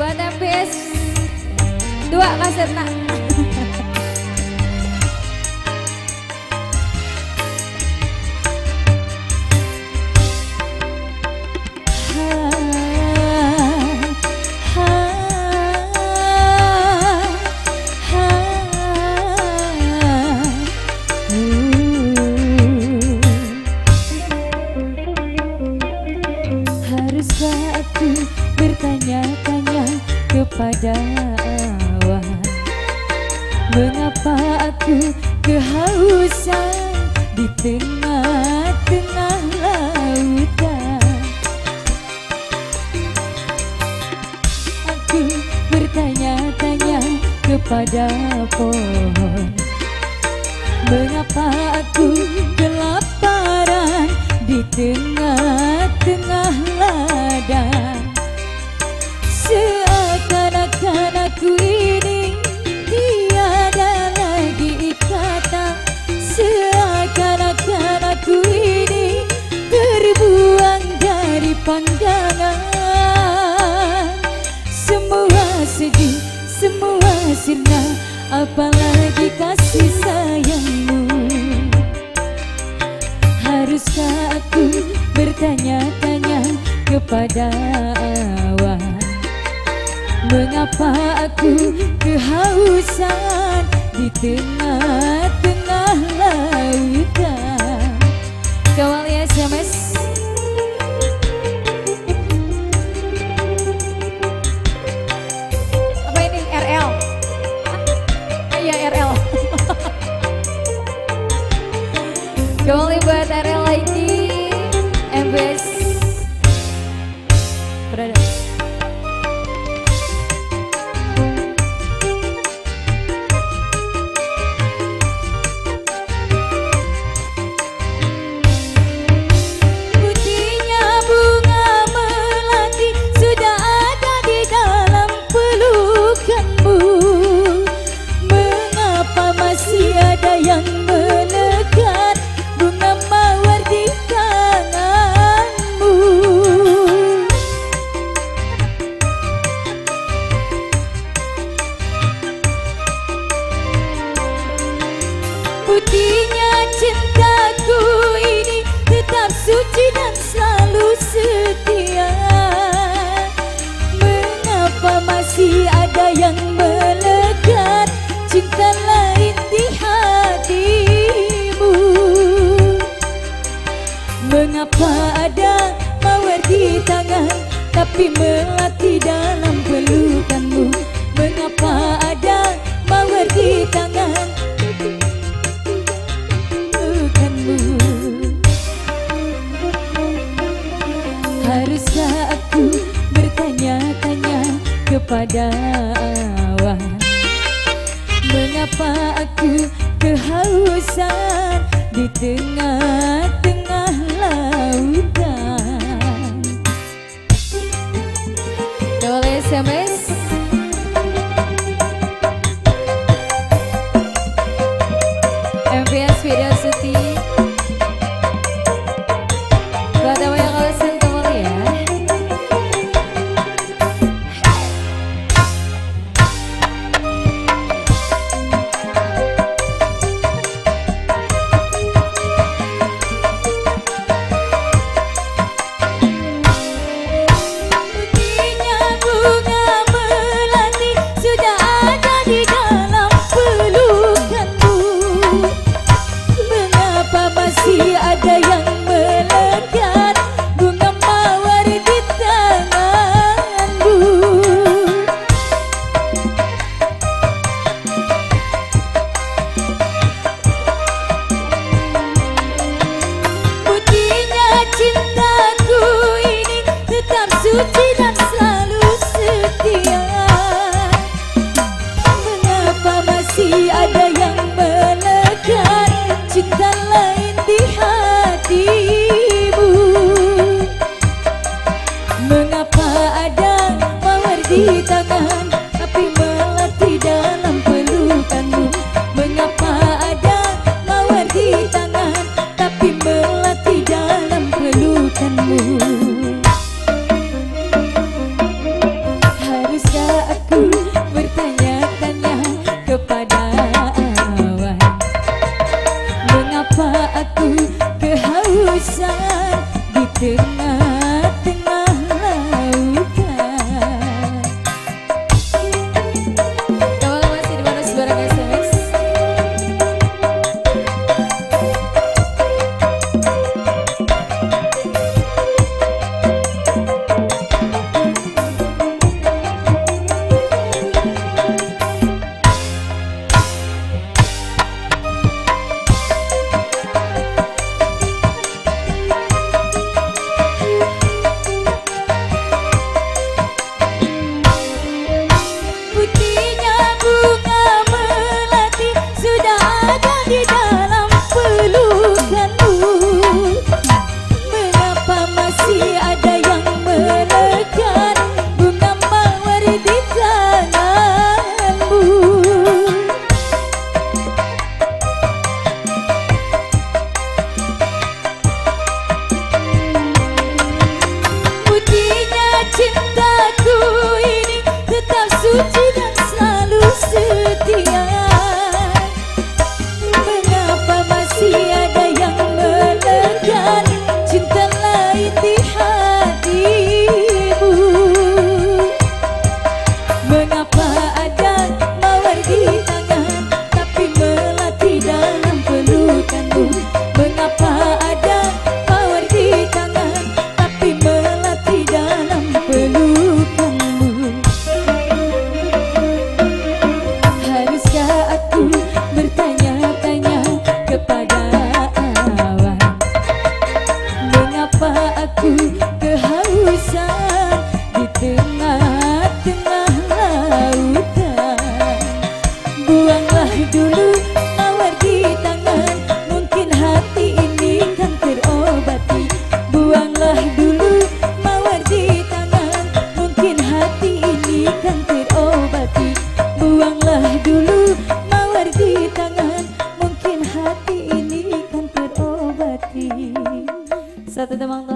Buat MPS Dua kaset nak tengah-tengah lautan. Aku bertanya-tanya kepada pohon Mengapa aku pandangan Semua sedih, semua sirna Apalagi kasih sayangmu. Haruskah aku bertanya-tanya kepada awan Mengapa aku kehausan di tengah-tengah The only word that Putihnya cintaku ini tetap suci dan selalu setia. Mengapa masih ada yang melekat cinta lain di hatimu? Mengapa ada mawar di tangan tapi melati dalam kepada awan. Mengapa aku kehausan di tengah-tengah lautan? Kawal SMS berpisah di tengah dulu mawar di tangan. Mungkin hati ini kan terobati. Buanglah dulu mawar di tangan. Mungkin hati ini kan terobati. Buanglah dulu mawar di tangan. Mungkin hati ini kan terobati. Satu teman